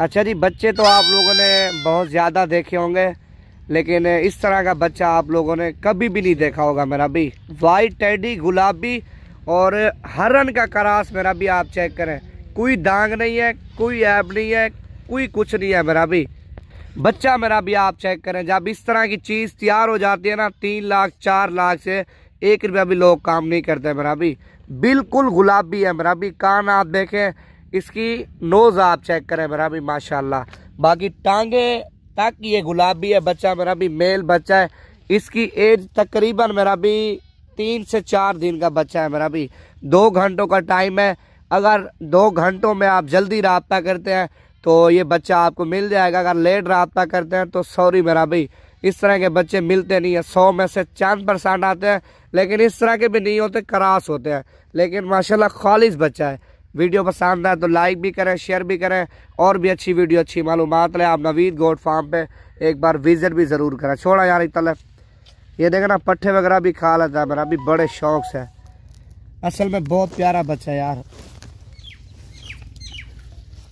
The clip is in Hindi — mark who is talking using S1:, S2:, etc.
S1: अच्छा जी, बच्चे तो आप लोगों ने बहुत ज़्यादा देखे होंगे, लेकिन इस तरह का बच्चा आप लोगों ने कभी भी नहीं देखा होगा मेरा भी। वाइट टेडी गुलाबी और हरन का करास मेरा भी आप चेक करें। कोई दाग नहीं है, कोई ऐप नहीं है, कोई कुछ नहीं है मेरा भी। बच्चा मेरा भी आप चेक करें। जब इस तरह की चीज़ तैयार हो जाती है ना, तीन लाख, चार लाख से एक रुपया भी लोग काम नहीं करते मेरा भी। बिल्कुल गुलाबी है मेरा भी। कान आप देखें इसकी नोज़ आप चेक करें मेरा भी, माशाल्लाह। बाकी टांगे तक ये गुलाबी है बच्चा, मेरा भी मेल बच्चा है। इसकी एज तकरीबन मेरा भी तीन से चार दिन का बच्चा है मेरा भी। दो घंटों का टाइम है। अगर दो घंटों में आप जल्दी रबता करते हैं तो ये बच्चा आपको मिल जाएगा। अगर लेट रबता करते हैं तो सॉरी मेरा भाई इस तरह के बच्चे मिलते नहीं है। सौ में से चाँद परसेंट आते हैं, लेकिन इस तरह के भी नहीं होते, करास होते हैं। लेकिन माशाल्लाह खालिश बच्चा है। वीडियो पसंद आए तो लाइक भी करें शेयर भी करें और भी अच्छी वीडियो, अच्छी मालूम लें आप नवीद गोड फार्म पे एक बार विज़िट भी ज़रूर करें। छोड़ा यार इतना ये देखें ना, पट्ठे वगैरह भी खा लेता है मेरा भी बड़े शौक से। असल में बहुत प्यारा बच्चा यार।